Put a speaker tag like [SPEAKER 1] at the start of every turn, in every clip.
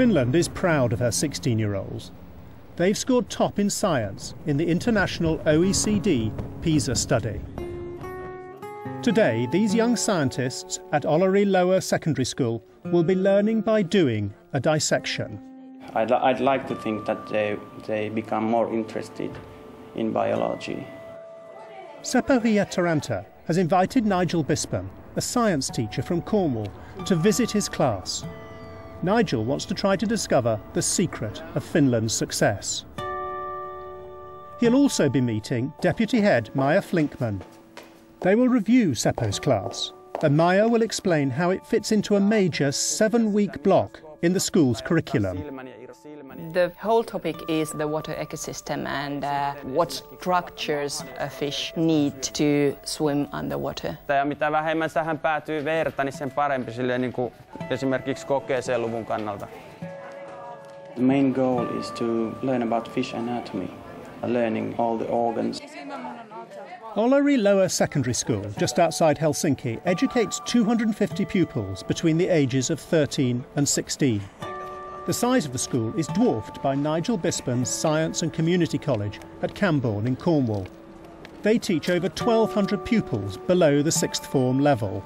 [SPEAKER 1] Finland is proud of her 16 year olds. They've scored top in science in the international OECD PISA study. Today, these young scientists at Olari Lower Secondary School will be learning by doing a dissection.
[SPEAKER 2] I'd, I'd like to think that they, they become more interested in biology.
[SPEAKER 1] Seppo Taranta has invited Nigel Bispham, a science teacher from Cornwall, to visit his class. Nigel wants to try to discover the secret of Finland's success. He'll also be meeting Deputy Head Maya Flinkman. They will review Seppo's class, and Maya will explain how it fits into a major seven week block in the school's curriculum.
[SPEAKER 3] The whole topic is the water ecosystem and uh, what structures a fish need to swim underwater.
[SPEAKER 2] Ja mitä vähemmän tähän päätyy verta, niin sen parempi silleen niin kuin esimerkiksi kokeeseen luvun kannalta. The main goal is to learn about fish anatomy, learning all the organs.
[SPEAKER 1] Olari Lower Secondary School, just outside Helsinki, educates 250 pupils between the ages of 13 and 16. The size of the school is dwarfed by Nigel Bispham's Science and Community College at Camborne in Cornwall. They teach over 1,200 pupils below the sixth form level.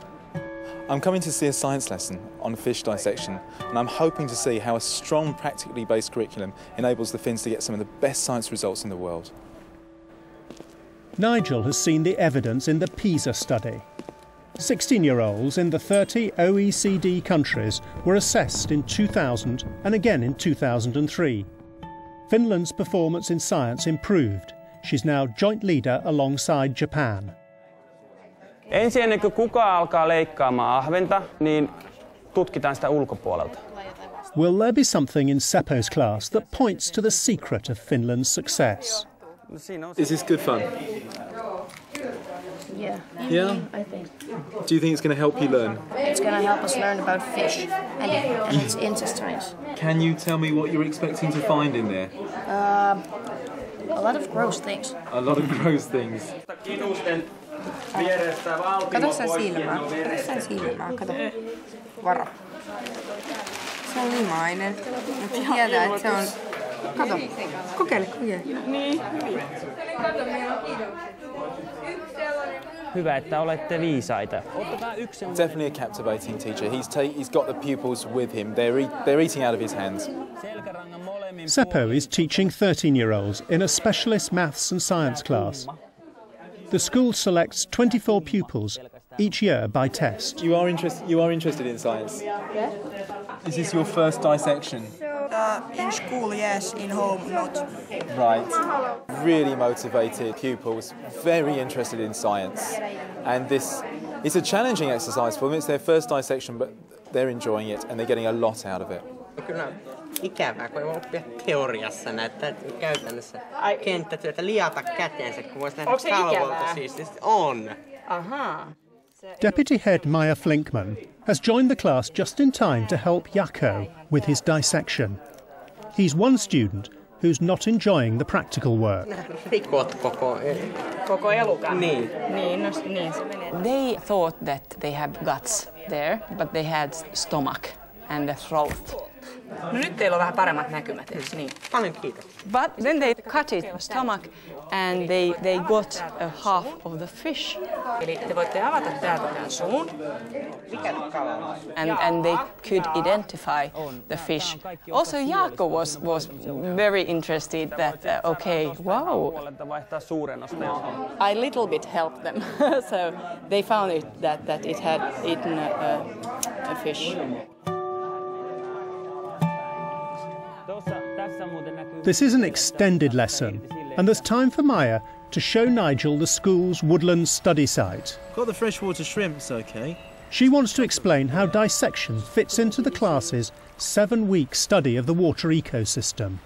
[SPEAKER 4] I'm coming to see a science lesson on fish dissection and I'm hoping to see how a strong practically based curriculum enables the Finns to get some of the best science results in the world.
[SPEAKER 1] Nigel has seen the evidence in the PISA study. 16 year olds in the 30 OECD countries were assessed in 2000 and again in 2003. Finland's performance in science improved. She's now joint leader alongside Japan.
[SPEAKER 2] Ensin ennen kuin kukaan alkaa leikkaamaan ahventa, niin tutkitaan sitä ulkopuolelta.
[SPEAKER 1] Will there be something in Seppo's class that points to the secret of Finland's success?
[SPEAKER 4] This Is this good fun?
[SPEAKER 5] Yeah.
[SPEAKER 4] Yeah?
[SPEAKER 5] I think.
[SPEAKER 4] Do you think it's going to help you learn?
[SPEAKER 5] It's going to help us learn about fish and, and its intestines.
[SPEAKER 4] Can you tell me what you're expecting to find in there?
[SPEAKER 5] Uh, a lot of gross things.
[SPEAKER 4] A lot of gross things.
[SPEAKER 6] Kato sen silmää. Kato sen silmää. Kato. Varo. Se on limainen. Mutta tietää, että se on... Kato. Kokeile, kokeile. Niin.
[SPEAKER 2] Hyvä, että olette viisaita.
[SPEAKER 4] Definitely a captivating teacher. He's, ta- he's got the pupils with him. They're, e- they're eating out of his hands.
[SPEAKER 1] Seppo is teaching 13 year olds in a specialist maths and science class. The school selects 24 pupils each year by test.
[SPEAKER 4] You are, interest- you are interested in science?
[SPEAKER 6] Yeah.
[SPEAKER 4] Is this your first dissection?
[SPEAKER 7] Uh, in school, yes. In home, not.
[SPEAKER 4] Right. Really motivated pupils, very interested in science. And this is a challenging exercise for them. It's their first dissection, but they're enjoying it and they're getting a lot out of it.
[SPEAKER 8] Kyllä ikävää, kun ei voi oppia teoriassa näitä täytyy käytännössä kenttätyötä liata käteensä, kun voisi nähdä kalvolta siis. Siis On.
[SPEAKER 3] Aha.
[SPEAKER 1] Deputy Head Maya Flinkman has joined the class just in time to help Jaakko with his dissection. He's one student who's not enjoying the practical work.
[SPEAKER 8] Rikot koko...
[SPEAKER 3] Koko elukan.
[SPEAKER 8] Niin.
[SPEAKER 3] Niin, no, niin se menee. They thought that they had guts there, but they had stomach and a throat.
[SPEAKER 9] No nyt teillä on vähän paremmat näkymät, eikö niin?
[SPEAKER 8] Paljon kiitos.
[SPEAKER 3] But then they cut it the stomach and they, they got a half of the fish.
[SPEAKER 9] Eli te voitte avata täältä tämän suun.
[SPEAKER 3] and, and they could identify the fish. Also, Jaakko was, was very interested that, uh, okay, wow,
[SPEAKER 2] Puolelta vaihtaa suurennosta.
[SPEAKER 3] I little bit helped them. so they found it that, that it had eaten a, a, a fish.
[SPEAKER 1] This is an extended lesson, and there's time for Maya to show Nigel the school's woodland study site.
[SPEAKER 10] Got the freshwater shrimps, okay.
[SPEAKER 1] She wants to explain how dissection fits into the class's seven week study of the water ecosystem.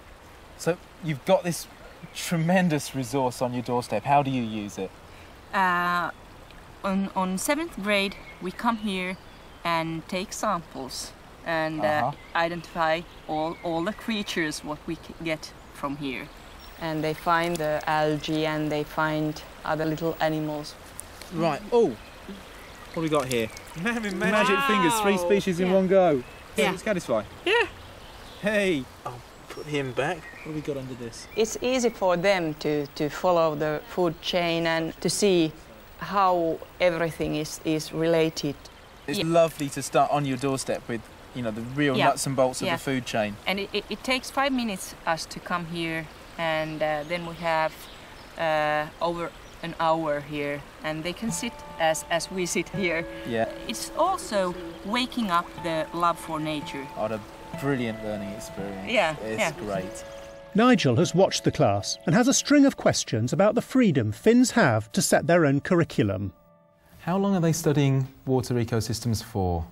[SPEAKER 4] So you've got this tremendous resource on your doorstep. How do you use it?
[SPEAKER 11] Uh, on, on seventh grade, we come here and take samples and uh
[SPEAKER 3] Uh-huh.
[SPEAKER 11] identify all, all the creatures what we get from here.
[SPEAKER 3] And they find the algae and they find other little animals.
[SPEAKER 10] Right. Oh, what have we got here? Magic fingers, three species in one go.
[SPEAKER 11] Yeah.
[SPEAKER 10] It's caddisfly.
[SPEAKER 11] Yeah.
[SPEAKER 10] Hey, I'll put him back. What have we got under this?
[SPEAKER 3] It's easy for them to, to follow the food chain and to see how everything is, is related.
[SPEAKER 10] It's lovely to start on your doorstep with, you know, the real
[SPEAKER 11] Yeah.
[SPEAKER 10] nuts and bolts of the food chain.
[SPEAKER 11] And it, it, it takes five minutes us to come here, and uh, then we have uh, over an hour here, and they can sit as, as we sit here.
[SPEAKER 10] Yeah.
[SPEAKER 11] It's also waking up the love for nature.
[SPEAKER 10] What a brilliant learning experience.
[SPEAKER 11] Yeah,
[SPEAKER 10] It's
[SPEAKER 11] yeah.
[SPEAKER 10] great.
[SPEAKER 1] Nigel has watched the class and has a string of questions about the freedom Finns have to set their own curriculum.
[SPEAKER 4] How long are they studying water ecosystems for?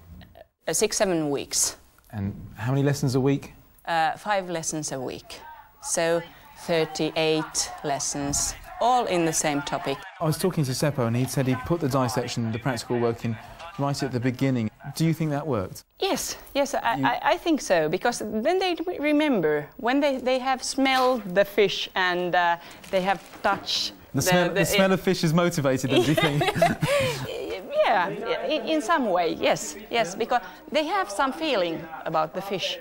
[SPEAKER 3] Uh, six, seven weeks,
[SPEAKER 4] And how many lessons a week?
[SPEAKER 3] uh, five lessons a week. So 38 lessons, all in the same topic.
[SPEAKER 4] I was talking to Seppo and he said he put the dissection, the practical work in right at the beginning. Do you think that worked?
[SPEAKER 3] Yes, yes, I, I, I think so, because then they remember when they, they have smelled the fish and uh, they have touched
[SPEAKER 4] The, smell, the, smell of fish has motivated them, do you think?
[SPEAKER 3] Yeah, in, in some way, yes, yes, because they have some feeling about the fish.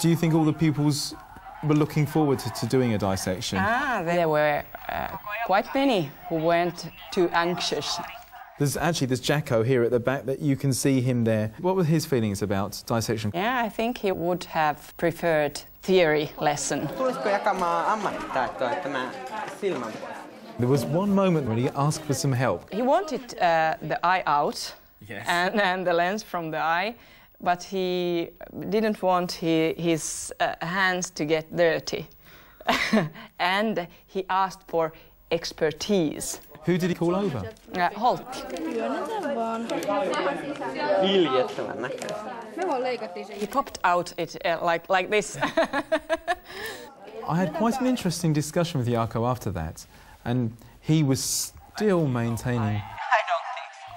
[SPEAKER 4] do you think all the pupils were looking forward to, to doing a dissection?
[SPEAKER 3] Ah, there were uh, quite many who weren't too anxious.
[SPEAKER 4] There's actually this Jaakko here at the back that you can see him there. What were his feelings about dissection?
[SPEAKER 3] Yeah, I think he would have preferred theory lesson.
[SPEAKER 4] There was one moment when he asked for some help.
[SPEAKER 3] He wanted uh, the eye out
[SPEAKER 4] Yes.
[SPEAKER 3] and, and the lens from the eye, but he didn't want he, his uh, hands to get dirty. and he asked for expertise.
[SPEAKER 4] Who did he call over?
[SPEAKER 3] Uh, Holt.
[SPEAKER 8] Iljettävän näköistä.
[SPEAKER 3] He popped out it uh, like, like this.
[SPEAKER 4] I had quite an interesting discussion with Jaakko after that, and he was still maintaining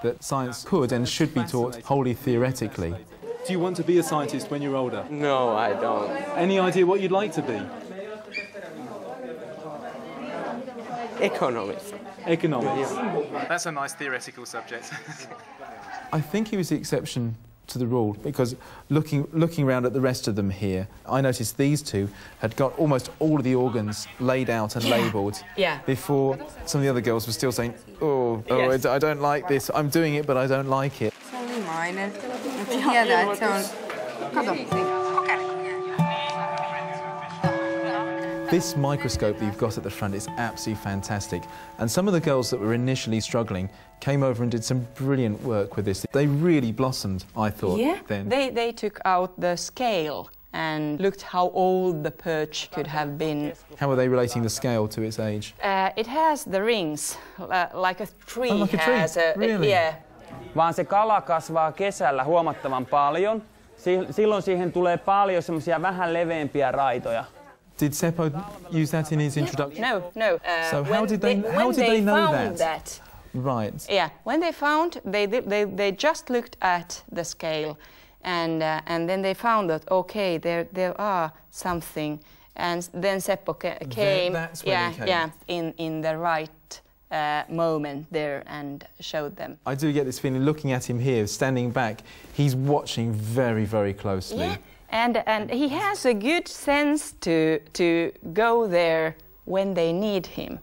[SPEAKER 4] that science could and should be taught wholly theoretically. Do you want to be a scientist when you're older?
[SPEAKER 8] No, I don't.
[SPEAKER 4] Any idea what you'd like to be?
[SPEAKER 8] Economist.
[SPEAKER 4] Economics.
[SPEAKER 10] That's a nice theoretical subject.
[SPEAKER 4] I think he was the exception to the rule because looking looking around at the rest of them here, I noticed these two had got almost all of the organs laid out and
[SPEAKER 3] Yeah.
[SPEAKER 4] labelled
[SPEAKER 3] Yeah.
[SPEAKER 4] before some of the other girls were still saying, "Oh, oh,
[SPEAKER 3] Yes.
[SPEAKER 4] I d- I don't like this. I'm doing it, but I don't like it."
[SPEAKER 6] Se on limainen. Mutta tietää,
[SPEAKER 4] This microscope that you've got at the front is absolutely fantastic. And some of the girls that were initially struggling came over and did some brilliant work with this. They really blossomed, I thought,
[SPEAKER 3] yeah.
[SPEAKER 4] then.
[SPEAKER 3] They, they took out the scale and looked how old the perch could have been.
[SPEAKER 4] How are they relating the scale to its age?
[SPEAKER 3] Uh, it has the rings, uh, like a tree
[SPEAKER 4] Oh, like a tree?
[SPEAKER 3] has. A,
[SPEAKER 4] Really?
[SPEAKER 3] Yeah.
[SPEAKER 2] Vaan se kala kasvaa kesällä huomattavan paljon. Si- silloin siihen tulee paljon semmoisia vähän leveämpiä raitoja.
[SPEAKER 4] Did Seppo use that in his introduction?
[SPEAKER 3] No, no. Uh,
[SPEAKER 4] So how did they-
[SPEAKER 3] when
[SPEAKER 4] how did they know
[SPEAKER 3] found
[SPEAKER 4] that? Right.
[SPEAKER 3] Yeah, when they found, they, they, they just looked at the scale and, uh, and then they found that, okay, there, there are something. And then Seppo ca- came,
[SPEAKER 4] that's when
[SPEAKER 3] yeah,
[SPEAKER 4] came.
[SPEAKER 3] yeah, in, in the right uh, moment there and showed them.
[SPEAKER 4] I do get this feeling looking at him here, standing back, he's watching very, very closely.
[SPEAKER 3] Yeah, and, and he has a good sense to, to go there when they need him.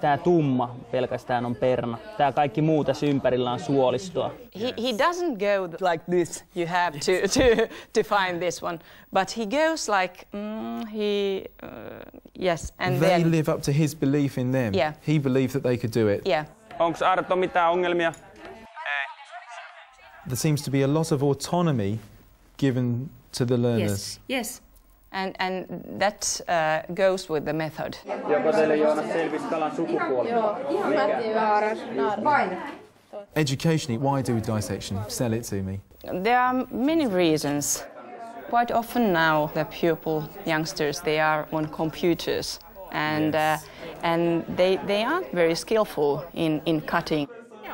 [SPEAKER 2] Tää tumma pelkästään on perna. Tää kaikki muu tässä ympärillä on suolistoa.
[SPEAKER 3] He, he doesn't go like this. You have to, to, to find this one. But he goes like, mm, he, uh, yes, and
[SPEAKER 4] they
[SPEAKER 3] then,
[SPEAKER 4] live up to his belief in them.
[SPEAKER 3] Yeah.
[SPEAKER 4] He believed that they could do it.
[SPEAKER 3] yeah.
[SPEAKER 2] Onks Arto mitään ongelmia?
[SPEAKER 4] There seems to be a lot of autonomy given to the learners.
[SPEAKER 3] yes. And, and that uh, goes with the method.
[SPEAKER 2] Joko teille Joonas selvisi kalan sukupuoli?
[SPEAKER 4] Educationally, why do we dissection? Sell it to me.
[SPEAKER 3] There are many reasons. Quite often now, the pupil youngsters they are on computers, and uh, and they they aren't very skillful in in cutting.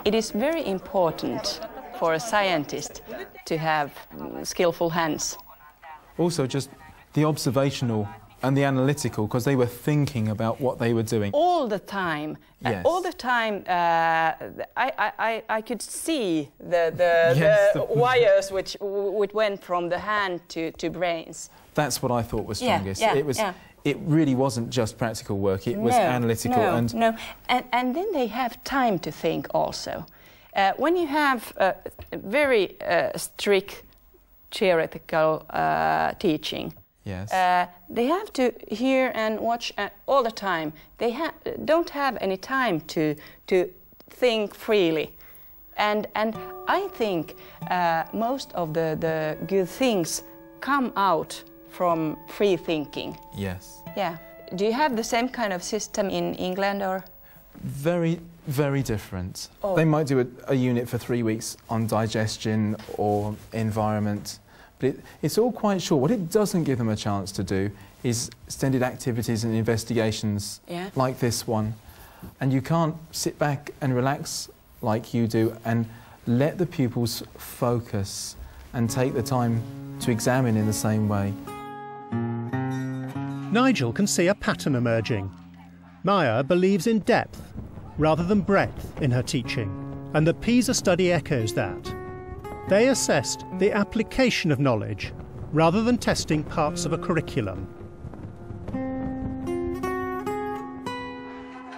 [SPEAKER 3] It is very important for a scientist to have skillful hands.
[SPEAKER 4] Also, just the observational and the analytical because they were thinking about what they were doing.
[SPEAKER 3] All the time. Uh,
[SPEAKER 4] Yes.
[SPEAKER 3] all the time, uh, I, I, I, could see the, the,
[SPEAKER 4] Yes,
[SPEAKER 3] the
[SPEAKER 4] the-
[SPEAKER 3] wires which, which went from the hand to, to brains.
[SPEAKER 4] That's what I thought was
[SPEAKER 3] Yeah,
[SPEAKER 4] strongest.
[SPEAKER 3] yeah,
[SPEAKER 4] it was.
[SPEAKER 3] yeah.
[SPEAKER 4] It really wasn't just practical work. It was
[SPEAKER 3] no,
[SPEAKER 4] analytical
[SPEAKER 3] no,
[SPEAKER 4] and
[SPEAKER 3] no, and and then they have time to think also. Uh, when you have a very uh, strict theoretical uh, teaching,
[SPEAKER 4] Yes.
[SPEAKER 3] uh, they have to hear and watch uh, all the time. They ha- don't have any time to to think freely, and and I think uh, most of the the good things come out from free thinking.
[SPEAKER 4] yes.
[SPEAKER 3] Yeah. Do you have the same kind of system in England or?
[SPEAKER 4] Very, very different.
[SPEAKER 3] Oh.
[SPEAKER 4] They might do a, a unit for three weeks on digestion or environment, but it, it's all quite short. What it doesn't give them a chance to do is extended activities and investigations
[SPEAKER 3] Yeah.
[SPEAKER 4] like this one. And you can't sit back and relax like you do and let the pupils focus and take the time to examine in the same way.
[SPEAKER 1] Nigel can see a pattern emerging. Maya believes in depth rather than breadth in her teaching, and the PISA study echoes that. They assessed the application of knowledge rather than testing parts of a curriculum.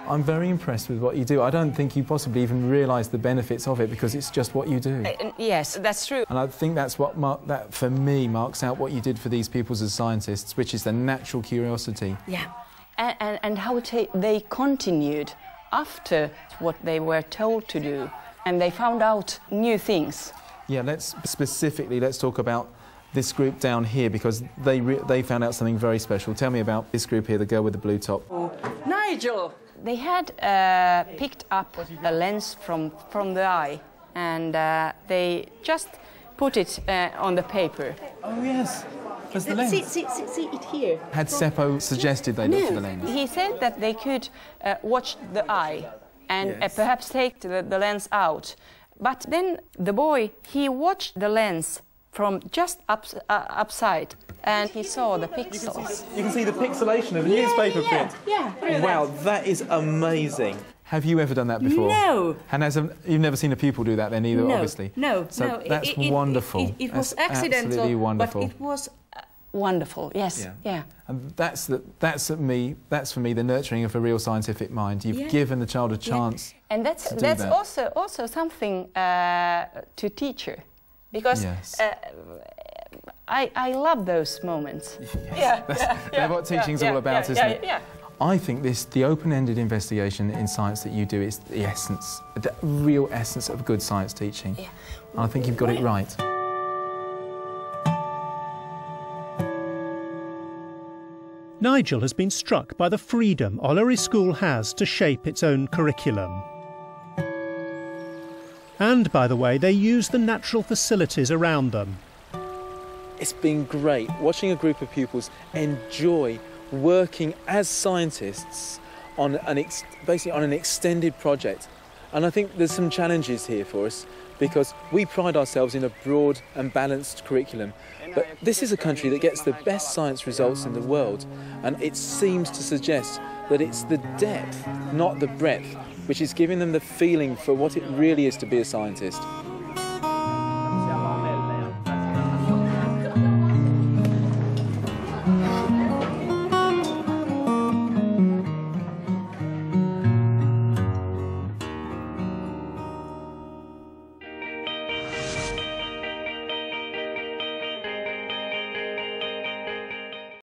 [SPEAKER 4] I'm very impressed with what you do. I don't think you possibly even realise the benefits of it because it's just what you do.
[SPEAKER 3] Uh, yes, that's true.
[SPEAKER 4] And I think that's what mar- that for me marks out what you did for these pupils as scientists, which is the natural curiosity.
[SPEAKER 3] Yeah. And, and, and how they, they continued after what they were told to do, and they found out new things.
[SPEAKER 4] Yeah, let's specifically let's talk about this group down here because they re- they found out something very special. Tell me about this group here, the girl with the blue top.
[SPEAKER 3] Nigel! They had uh, picked up a lens from, from the eye, and uh, they just put it uh, on the paper.
[SPEAKER 4] Oh yes, there's the
[SPEAKER 3] See,
[SPEAKER 4] lens.
[SPEAKER 3] see, see, see it here.
[SPEAKER 4] Had Seppo suggested they look for the lens?
[SPEAKER 3] He said that they could uh, watch the eye and uh, perhaps take the, the lens out. But then the boy, he watched the lens from just up, uh, upside and he saw the pixels.
[SPEAKER 4] You can see the pixelation of the newspaper print.
[SPEAKER 3] Yeah.
[SPEAKER 4] Wow, that is amazing. Have you ever done that before?
[SPEAKER 3] No.
[SPEAKER 4] And has a, you've never seen a pupil do that then either,
[SPEAKER 3] no,
[SPEAKER 4] obviously.
[SPEAKER 3] No,
[SPEAKER 4] So
[SPEAKER 3] no.
[SPEAKER 4] that's
[SPEAKER 3] it, it,
[SPEAKER 4] wonderful.
[SPEAKER 3] It, it, was
[SPEAKER 4] That's
[SPEAKER 3] accidental,
[SPEAKER 4] absolutely wonderful.
[SPEAKER 3] but it was uh, wonderful. Yes.
[SPEAKER 4] Yeah.
[SPEAKER 3] yeah.
[SPEAKER 4] And that's the, that's at me. That's for me the nurturing of a real scientific mind. You've
[SPEAKER 3] Yeah.
[SPEAKER 4] given the child a chance.
[SPEAKER 3] And that's
[SPEAKER 4] to do
[SPEAKER 3] that's
[SPEAKER 4] that.
[SPEAKER 3] also also something uh, to teacher, because
[SPEAKER 4] Yes.
[SPEAKER 3] uh, I I love those moments. Yeah,
[SPEAKER 4] That's,
[SPEAKER 3] yeah,
[SPEAKER 4] they're what teaching's
[SPEAKER 3] yeah,
[SPEAKER 4] all about,
[SPEAKER 3] yeah,
[SPEAKER 4] isn't
[SPEAKER 3] yeah,
[SPEAKER 4] it?
[SPEAKER 3] Yeah.
[SPEAKER 4] I think this, the open-ended investigation in science that you do, is the essence, the real essence of good science teaching.
[SPEAKER 3] Yeah.
[SPEAKER 4] And I think you've got it right.
[SPEAKER 1] Nigel has been struck by the freedom Olari School has to shape its own curriculum. And, by the way, they use the natural facilities around them.
[SPEAKER 4] It's been great watching a group of pupils enjoy working as scientists on an ex- basically on an extended project. And I think there's some challenges here for us because we pride ourselves in a broad and balanced curriculum. But this is a country that gets the best science results in the world, and it seems to suggest that it's the depth, not the breadth, which is giving them the feeling for what it really is to be a scientist.